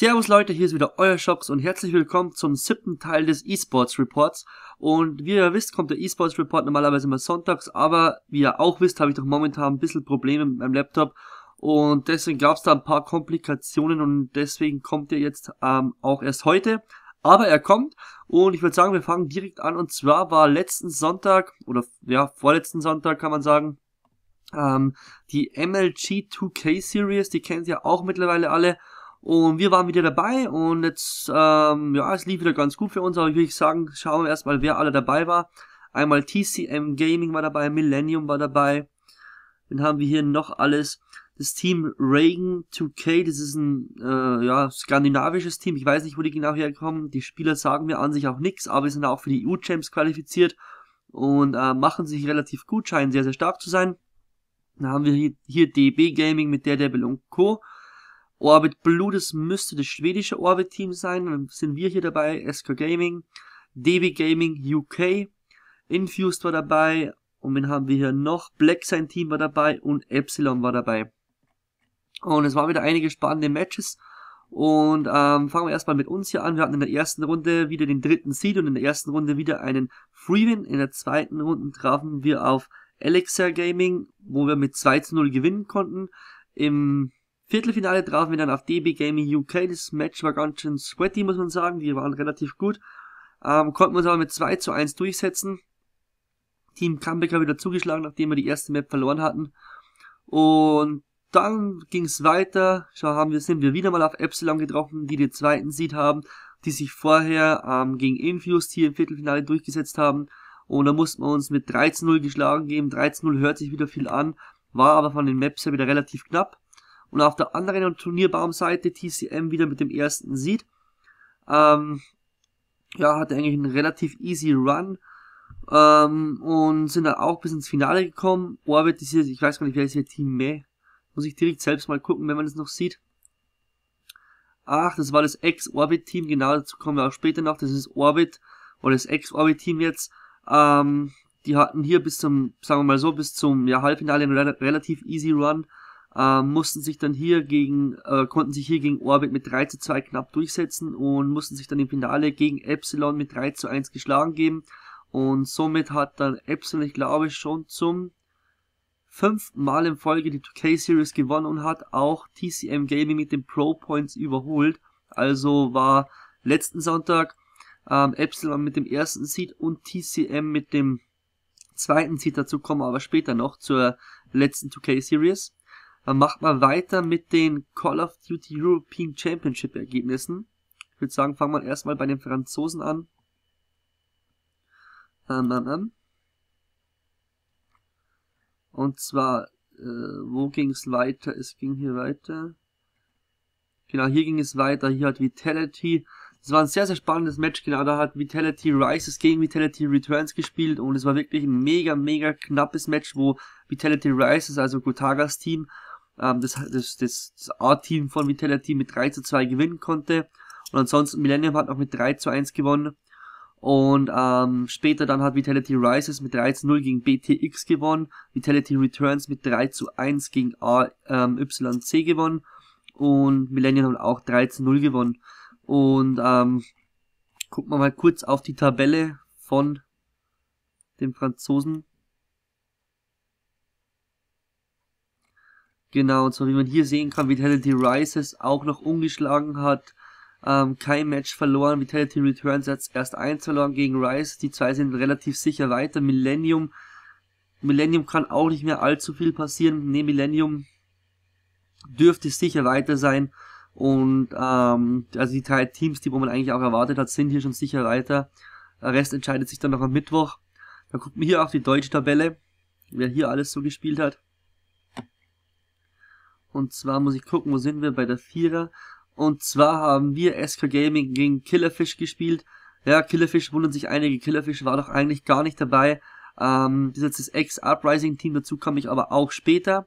Servus Leute, hier ist wieder euer Shops und herzlich willkommen zum siebten Teil des eSports Reports. Und wie ihr wisst, kommt der eSports Report normalerweise immer sonntags, aber wie ihr auch wisst, habe ich doch momentan ein bisschen Probleme mit meinem Laptop. Und deswegen gab es da ein paar Komplikationen und deswegen kommt er jetzt ähm, auch erst heute. Aber er kommt. Und ich würde sagen, wir fangen direkt an. Und zwar war letzten Sonntag oder ja, vorletzten Sonntag kann man sagen, ähm, die MLG 2K Series, die kennt ihr auch mittlerweile alle und wir waren wieder dabei und jetzt, ähm, ja, es lief wieder ganz gut für uns, aber ich würde sagen, schauen wir erstmal, wer alle dabei war. Einmal TCM Gaming war dabei, Millennium war dabei. Dann haben wir hier noch alles. Das Team Reagan 2K, das ist ein äh, ja, skandinavisches Team. Ich weiß nicht, wo die genau herkommen. Die Spieler sagen mir an sich auch nichts, aber sie sind auch für die EU-Champs qualifiziert und äh, machen sich relativ gut, scheinen sehr, sehr stark zu sein. Dann haben wir hier, hier DB Gaming mit der Devil und Co. Orbit Blue, das müsste das schwedische Orbit-Team sein. Dann sind wir hier dabei, SK Gaming, DB Gaming UK, Infused war dabei. Und wen haben wir hier noch? Black sein Team war dabei und Epsilon war dabei. Und es waren wieder einige spannende Matches. Und ähm, fangen wir erstmal mit uns hier an. Wir hatten in der ersten Runde wieder den dritten Seed und in der ersten Runde wieder einen Freewin. In der zweiten Runde trafen wir auf Elixir Gaming, wo wir mit 2 zu 0 gewinnen konnten. Im Viertelfinale trafen wir dann auf DB Gaming UK. Das Match war ganz schön sweaty, muss man sagen. Die waren relativ gut. Ähm, konnten wir uns aber mit 2 zu 1 durchsetzen. Team Comeback hat wieder zugeschlagen, nachdem wir die erste Map verloren hatten. Und dann ging es weiter. Schau, haben wir, sind wir wieder mal auf Epsilon getroffen, die den zweiten Seed haben, die sich vorher ähm, gegen Infused hier im Viertelfinale durchgesetzt haben. Und da mussten wir uns mit 13-0 geschlagen geben. 13-0 hört sich wieder viel an, war aber von den Maps her wieder relativ knapp. Und auf der anderen Turnierbaumseite TCM wieder mit dem ersten Seed. Ähm, ja, hatte eigentlich einen relativ easy Run. Ähm, und sind dann auch bis ins Finale gekommen. Orbit ist hier, ich weiß gar nicht, wer ist hier Team May. Muss ich direkt selbst mal gucken, wenn man das noch sieht. Ach, das war das Ex-Orbit-Team, genau, dazu kommen wir auch später noch. Das ist Orbit, oder das Ex-Orbit-Team jetzt. Ähm, die hatten hier bis zum, sagen wir mal so, bis zum ja, Halbfinale einen relativ easy Run äh, mussten sich dann hier gegen, äh, konnten sich hier gegen Orbit mit 3 zu 2 knapp durchsetzen und mussten sich dann im Finale gegen Epsilon mit 3 zu 1 geschlagen geben. Und somit hat dann Epsilon, ich glaube, schon zum fünften Mal in Folge die 2K Series gewonnen und hat auch TCM Gaming mit den Pro Points überholt. Also war letzten Sonntag ähm, Epsilon mit dem ersten Seed und TCM mit dem zweiten Seed. Dazu kommen wir aber später noch zur letzten 2K Series. Dann macht man weiter mit den Call of Duty European Championship Ergebnissen. Ich würde sagen, fangen wir erstmal bei den Franzosen an. Ähm, ähm, ähm. Und zwar, äh, wo ging es weiter? Es ging hier weiter. Genau, hier ging es weiter. Hier hat Vitality. Das war ein sehr, sehr spannendes Match. Genau, da hat Vitality Rises gegen Vitality Returns gespielt. Und es war wirklich ein mega, mega knappes Match, wo Vitality Rises, also Gotagas Team, ähm, das, das, das, das A-Team von Vitality mit 3 zu 2 gewinnen konnte. Und ansonsten Millennium hat noch mit 3 zu 1 gewonnen. Und ähm, später dann hat Vitality Rises mit 3 zu 0 gegen BTX gewonnen. Vitality Returns mit 3 zu 1 gegen AYC ähm, gewonnen. Und Millennium hat auch 3 zu 0 gewonnen. Und ähm, gucken wir mal kurz auf die Tabelle von den Franzosen. Genau, und so wie man hier sehen kann, Vitality Rises auch noch umgeschlagen hat. Ähm, kein Match verloren. Vitality Returns hat erst eins verloren gegen Rise. Die zwei sind relativ sicher weiter. Millennium. Millennium kann auch nicht mehr allzu viel passieren. Ne, Millennium dürfte sicher weiter sein. Und ähm, also die drei Teams, die wo man eigentlich auch erwartet hat, sind hier schon sicher weiter. Der Rest entscheidet sich dann noch am Mittwoch. Dann gucken wir hier auf die deutsche Tabelle, wer hier alles so gespielt hat. Und zwar muss ich gucken, wo sind wir bei der Vierer. Und zwar haben wir SK Gaming gegen Killerfish gespielt. Ja, Killerfish wundern sich einige. Killerfish war doch eigentlich gar nicht dabei. Ähm, das ist jetzt das Ex-Uprising-Team, dazu komme ich aber auch später.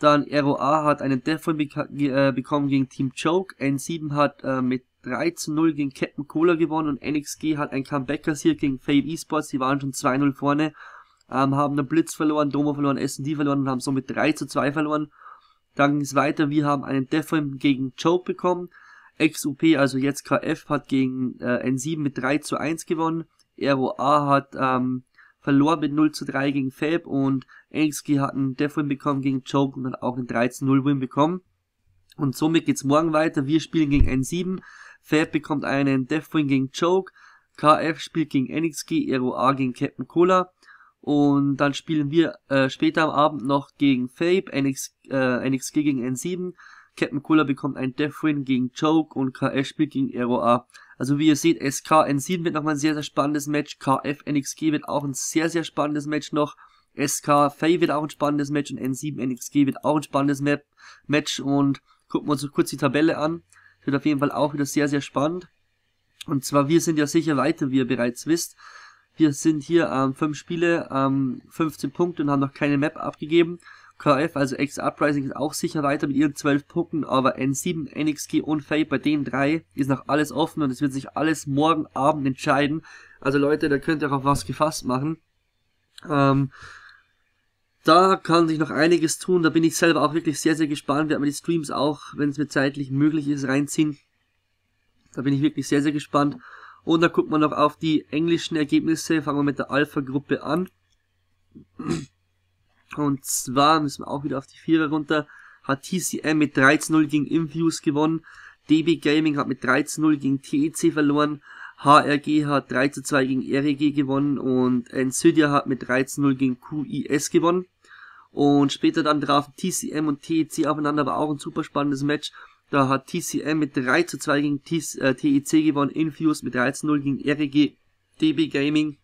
Dann ROA hat einen Deathfall bek äh, bekommen gegen Team Choke. N7 hat äh, mit 3 zu 0 gegen Captain Cola gewonnen und NXG hat ein Comeback kassiert gegen Fade Esports. Die waren schon 2-0 vorne, ähm, haben den Blitz verloren, Domo verloren, S&D verloren und haben somit 3 zu 2 verloren. Dann ging es weiter, wir haben einen Defrim gegen Choke bekommen. XUP, also jetzt KF, hat gegen äh, N7 mit 3 zu 1 gewonnen. ROA hat ähm, verloren mit 0 zu 3 gegen Fab und NXG hat einen Death-Win bekommen gegen Choke und hat auch einen 13-0-Win bekommen. Und somit geht's morgen weiter. Wir spielen gegen N7. Fab bekommt einen Death-Win gegen Choke. KF spielt gegen NXG, ROA gegen Captain Cola. Und dann spielen wir äh, später am Abend noch gegen Fabe, NX, äh, NXG gegen N7. Captain Cola bekommt ein Death Win gegen Choke und KF spielt gegen ROA. Also wie ihr seht, SK N7 wird nochmal ein sehr, sehr spannendes Match. KF NXG wird auch ein sehr, sehr spannendes Match noch. SK Faye wird auch ein spannendes Match und N7 NXG wird auch ein spannendes Map Match. Und gucken wir uns kurz die Tabelle an. Wird auf jeden Fall auch wieder sehr, sehr spannend. Und zwar, wir sind ja sicher weiter, wie ihr bereits wisst. Wir sind hier ähm, fünf Spiele, ähm, 15 Punkte und haben noch keine Map abgegeben. KF, also X Uprising, ist auch sicher weiter mit ihren 12 Punkten, aber N7, NXG und Fate, bei den drei ist noch alles offen und es wird sich alles morgen Abend entscheiden. Also Leute, da könnt ihr auch auf was gefasst machen. Ähm, da kann sich noch einiges tun, da bin ich selber auch wirklich sehr, sehr gespannt. Wir haben die Streams auch, wenn es mir zeitlich möglich ist, reinziehen. Da bin ich wirklich sehr, sehr gespannt. Und dann guckt man noch auf die englischen Ergebnisse. Fangen wir mit der Alpha-Gruppe an. Und zwar müssen wir auch wieder auf die Vierer runter. Hat TCM mit 13-0 gegen Infuse gewonnen. DB Gaming hat mit 13-0 gegen TEC verloren. HRG hat 3-2 gegen REG gewonnen und Ncydia hat mit 13-0 gegen QIS gewonnen. Und später dann trafen TCM und TEC aufeinander, aber auch ein super spannendes Match. Da hat TCM mit 3 zu 2 gegen TEC äh, gewonnen, Infuse mit 3 zu 0 gegen REG, DB Gaming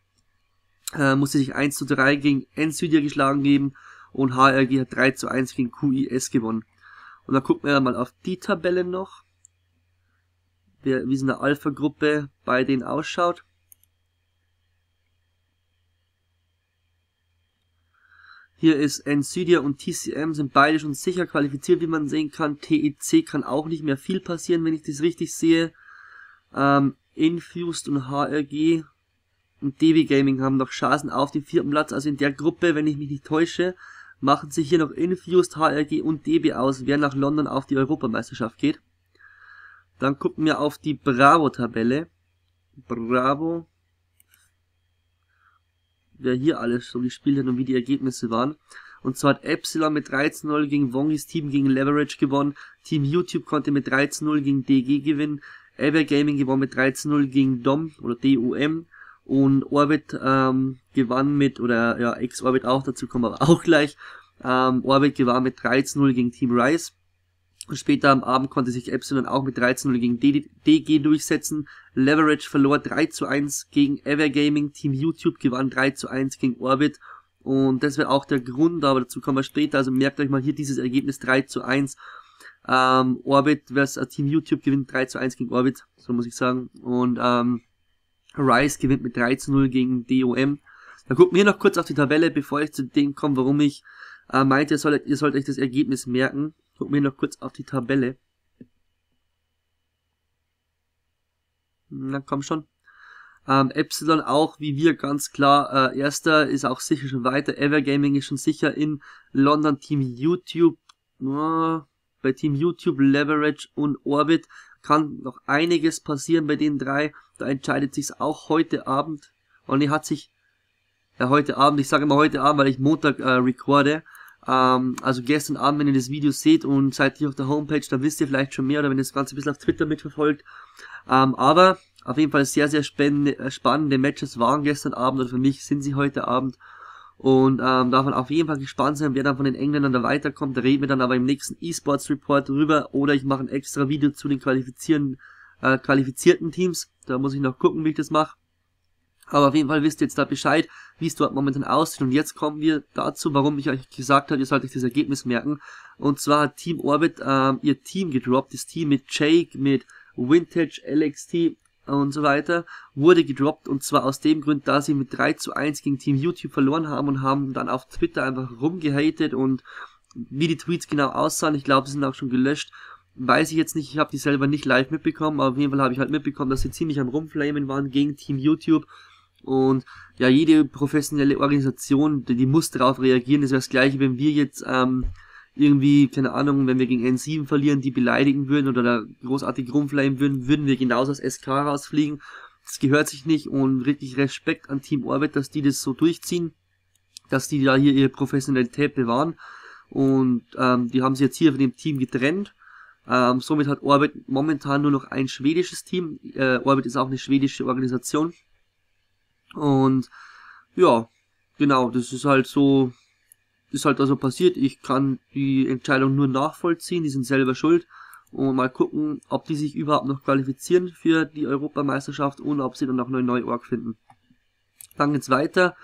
äh, musste sich 1 zu 3 gegen Nvidia geschlagen geben und HRG hat 3 zu 1 gegen QIS gewonnen. Und dann gucken wir mal auf die Tabelle noch, wie es in der Alpha-Gruppe bei denen ausschaut. Hier ist Ncydia und TCM sind beide schon sicher qualifiziert, wie man sehen kann. TEC kann auch nicht mehr viel passieren, wenn ich das richtig sehe. Ähm, Infused und HRG und DB Gaming haben noch Chancen auf den vierten Platz. Also in der Gruppe, wenn ich mich nicht täusche, machen sich hier noch Infused, HRG und DB aus, wer nach London auf die Europameisterschaft geht. Dann gucken wir auf die Bravo-Tabelle. Bravo wer hier alles so gespielt hat und wie die Ergebnisse waren. Und zwar hat Epsilon mit 13-0 gegen Wongis Team gegen Leverage gewonnen. Team YouTube konnte mit 13-0 gegen DG gewinnen. Ever Gaming gewonnen mit 13-0 gegen DOM oder DUM. Und Orbit ähm, gewann mit, oder ja, X-Orbit auch, dazu kommen wir aber auch gleich. Ähm, Orbit gewann mit 13-0 gegen Team Rise. Und später am Abend konnte sich Epsilon auch mit 13-0 gegen DG durchsetzen. Leverage verlor 3 zu 1 gegen Evergaming. Team YouTube gewann 3 zu 1 gegen Orbit. Und das wäre auch der Grund, aber dazu kommen wir später. Also merkt euch mal hier dieses Ergebnis 3 zu 1. Ähm, Orbit versus Team YouTube gewinnt 3 zu 1 gegen Orbit, so muss ich sagen. Und ähm, Rise gewinnt mit 3 zu 0 gegen DOM. Dann gucken wir noch kurz auf die Tabelle, bevor ich zu dem komme, warum ich äh, meinte, ihr solltet, ihr solltet euch das Ergebnis merken. Gucken wir noch kurz auf die Tabelle. Na komm schon. Ähm, Epsilon auch, wie wir, ganz klar. Äh, erster ist auch sicher schon weiter. Evergaming ist schon sicher in London. Team YouTube. Äh, bei Team YouTube, Leverage und Orbit kann noch einiges passieren bei den drei. Da entscheidet sich's auch heute Abend. Und er hat sich, ja heute Abend, ich sage immer heute Abend, weil ich Montag äh, recorde. Ähm, also gestern Abend, wenn ihr das Video seht und seid hier auf der Homepage, dann wisst ihr vielleicht schon mehr oder wenn ihr das Ganze ein bisschen auf Twitter mitverfolgt. Ähm, aber auf jeden Fall sehr, sehr spannende, äh, spannende Matches waren gestern Abend oder für mich sind sie heute Abend. Und ähm, darf man auf jeden Fall gespannt sein, wer dann von den Engländern da weiterkommt. Da reden wir dann aber im nächsten E-Sports Report drüber. Oder ich mache ein extra Video zu den qualifizierten, äh, qualifizierten Teams. Da muss ich noch gucken, wie ich das mache. Aber auf jeden Fall wisst ihr jetzt da Bescheid, wie es dort momentan aussieht. Und jetzt kommen wir dazu, warum ich euch gesagt habe, ihr sollt euch das Ergebnis merken. Und zwar hat Team Orbit ähm, ihr Team gedroppt. Das Team mit Jake, mit Vintage, LXT und so weiter wurde gedroppt. Und zwar aus dem Grund, da sie mit 3 zu 1 gegen Team YouTube verloren haben und haben dann auf Twitter einfach rumgehatet und wie die Tweets genau aussahen. Ich glaube, sie sind auch schon gelöscht weiß ich jetzt nicht, ich habe die selber nicht live mitbekommen, aber auf jeden Fall habe ich halt mitbekommen, dass sie ziemlich am Rumflamen waren gegen Team YouTube und ja, jede professionelle Organisation, die, die muss darauf reagieren. Das wäre das gleiche, wenn wir jetzt ähm, irgendwie, keine Ahnung, wenn wir gegen N7 verlieren, die beleidigen würden oder da großartig rumfleimen würden, würden wir genauso aus SK rausfliegen. Das gehört sich nicht und wirklich Respekt an Team Orbit, dass die das so durchziehen, dass die da hier ihre Professionalität bewahren und ähm, die haben sich jetzt hier von dem Team getrennt. Ähm, somit hat Orbit momentan nur noch ein schwedisches Team. Äh, Orbit ist auch eine schwedische Organisation. Und ja, genau, das ist halt so ist halt also passiert. Ich kann die Entscheidung nur nachvollziehen, die sind selber schuld. Und mal gucken, ob die sich überhaupt noch qualifizieren für die Europameisterschaft und ob sie dann noch eine neue Org finden. Dann geht's weiter.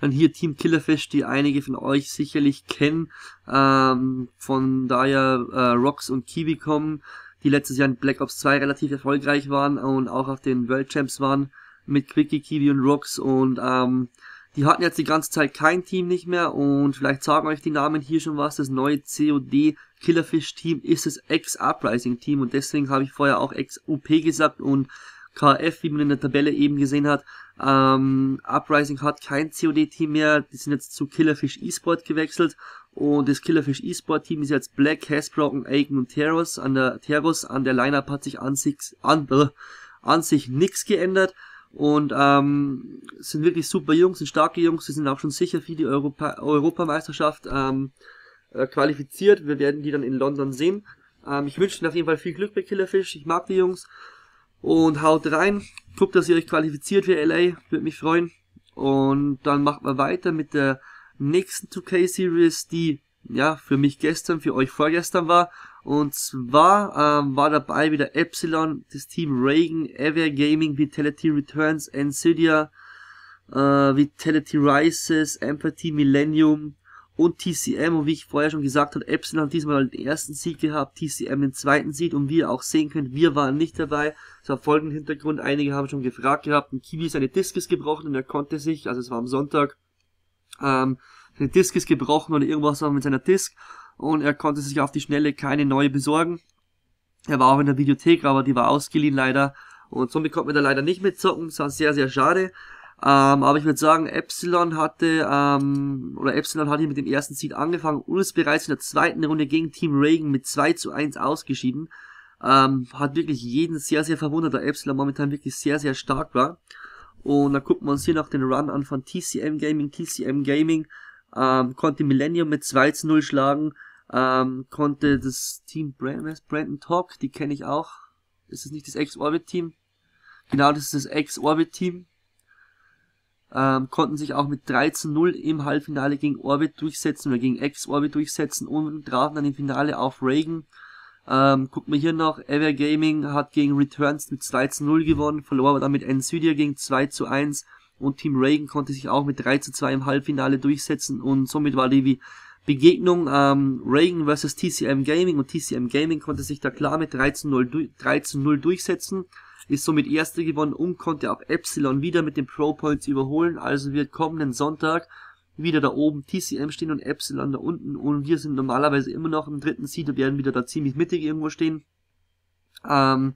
Dann hier Team Killerfish, die einige von euch sicherlich kennen. Ähm, von daher äh, Rocks und Kiwi kommen, die letztes Jahr in Black Ops 2 relativ erfolgreich waren und auch auf den World Champs waren mit Quickie, Kiwi und Rocks und ähm, die hatten jetzt die ganze Zeit kein Team nicht mehr und vielleicht sagen euch die Namen hier schon was. Das neue COD Killerfish Team ist das X-Uprising Team und deswegen habe ich vorher auch X-UP gesagt und KF, wie man in der Tabelle eben gesehen hat. Ähm, Uprising hat kein COD-Team mehr, die sind jetzt zu Killerfish eSport gewechselt und das Killerfish eSport Team ist jetzt Black, Hasbroken, Aiken und Teros. An der Teros, an der Lineup hat sich an sich, an, äh, an sich nichts geändert. Und ähm, sind wirklich super Jungs, sind starke Jungs, sie sind auch schon sicher für die Europa Europameisterschaft ähm, äh, qualifiziert. Wir werden die dann in London sehen. Ähm, ich wünsche Ihnen auf jeden Fall viel Glück bei Killerfish. Ich mag die Jungs. Und haut rein. Guckt, dass ihr euch qualifiziert für LA. Würde mich freuen. Und dann machen wir weiter mit der nächsten 2K Series, die ja für mich gestern, für euch vorgestern war. Und zwar ähm, war dabei wieder Epsilon, das Team Reagan, Ever Gaming, Vitality Returns, Nvidia, äh, Vitality Rises, Empathy, Millennium und TCM. Und wie ich vorher schon gesagt habe, Epsilon hat diesmal den ersten Sieg gehabt, TCM den zweiten Sieg. Und wie ihr auch sehen könnt, wir waren nicht dabei. Das war folgenden Hintergrund. Einige haben schon gefragt gehabt, ein Kiwi seine Diskes gebrochen und er konnte sich, also es war am Sonntag, ähm, seine Disk ist gebrochen oder irgendwas war mit seiner Disk und er konnte sich auf die Schnelle keine neue besorgen. Er war auch in der Videothek, aber die war ausgeliehen leider. Und somit konnte man da leider nicht mitzocken. Das war sehr, sehr schade. Ähm, aber ich würde sagen, Epsilon hatte, ähm, oder Epsilon hat hier mit dem ersten Seed angefangen und ist bereits in der zweiten Runde gegen Team Reagan mit 2 zu 1 ausgeschieden. Ähm, hat wirklich jeden sehr, sehr verwundert, da Epsilon momentan wirklich sehr, sehr stark war. Und dann gucken wir uns hier noch den Run an von TCM Gaming. TCM Gaming ähm, konnte Millennium mit 2 zu 0 schlagen ähm, konnte das Team Brand, Brandon Talk, die kenne ich auch. Ist es nicht das Ex-Orbit-Team? Genau, das ist das Ex-Orbit-Team. Ähm, konnten sich auch mit 13-0 im Halbfinale gegen Orbit durchsetzen oder gegen Ex-Orbit durchsetzen und trafen dann im Finale auf Reagan. Ähm, guckt mal hier noch, Ever Gaming hat gegen Returns mit 2 0 gewonnen, verlor aber dann mit Nvidia gegen 2 zu 1 und Team Reagan konnte sich auch mit 3 zu 2 im Halbfinale durchsetzen und somit war die Begegnung ähm, Reagan vs. TCM Gaming und TCM Gaming konnte sich da klar mit 13-0 13 durchsetzen, ist somit Erster gewonnen und konnte auch Epsilon wieder mit den Pro Points überholen, also wird kommenden Sonntag wieder da oben TCM stehen und Epsilon da unten und wir sind normalerweise immer noch im dritten Seed und werden wieder da ziemlich mittig irgendwo stehen. Ähm,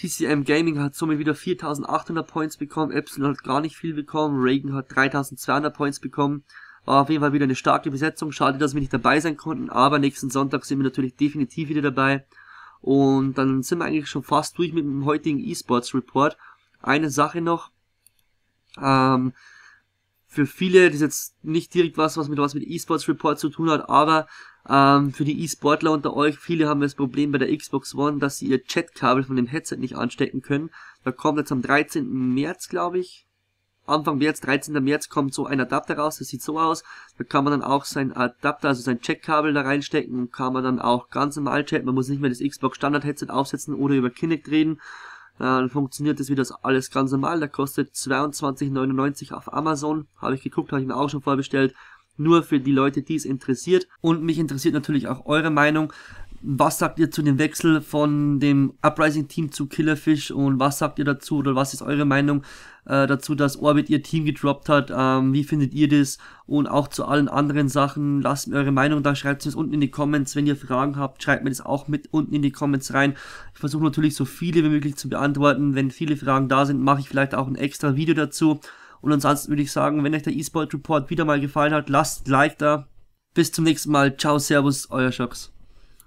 TCM Gaming hat somit wieder 4800 Points bekommen, Epsilon hat gar nicht viel bekommen, Reagan hat 3200 Points bekommen. War auf jeden Fall wieder eine starke Besetzung. Schade, dass wir nicht dabei sein konnten, aber nächsten Sonntag sind wir natürlich definitiv wieder dabei. Und dann sind wir eigentlich schon fast durch mit dem heutigen eSports Report. Eine Sache noch. Ähm, für viele, das ist jetzt nicht direkt was, was mit was mit eSports Report zu tun hat, aber ähm, für die E-Sportler unter euch, viele haben das Problem bei der Xbox One, dass sie ihr Chatkabel von dem Headset nicht anstecken können. Da kommt jetzt am 13. März, glaube ich, Anfang März, 13. März kommt so ein Adapter raus, das sieht so aus. Da kann man dann auch sein Adapter, also sein Checkkabel da reinstecken und kann man dann auch ganz normal chatten. Man muss nicht mehr das Xbox Standard Headset aufsetzen oder über Kinect reden. Dann funktioniert das wieder alles ganz normal. Da kostet 22,99 auf Amazon. Habe ich geguckt, habe ich mir auch schon vorbestellt. Nur für die Leute, die es interessiert. Und mich interessiert natürlich auch eure Meinung was sagt ihr zu dem Wechsel von dem Uprising-Team zu Killerfish und was sagt ihr dazu oder was ist eure Meinung äh, dazu, dass Orbit ihr Team gedroppt hat? Ähm, wie findet ihr das? Und auch zu allen anderen Sachen, lasst mir eure Meinung da, schreibt es unten in die Comments. Wenn ihr Fragen habt, schreibt mir das auch mit unten in die Comments rein. Ich versuche natürlich so viele wie möglich zu beantworten. Wenn viele Fragen da sind, mache ich vielleicht auch ein extra Video dazu. Und ansonsten würde ich sagen, wenn euch der eSport Report wieder mal gefallen hat, lasst ein Like da, Bis zum nächsten Mal. Ciao, Servus, euer Shocks.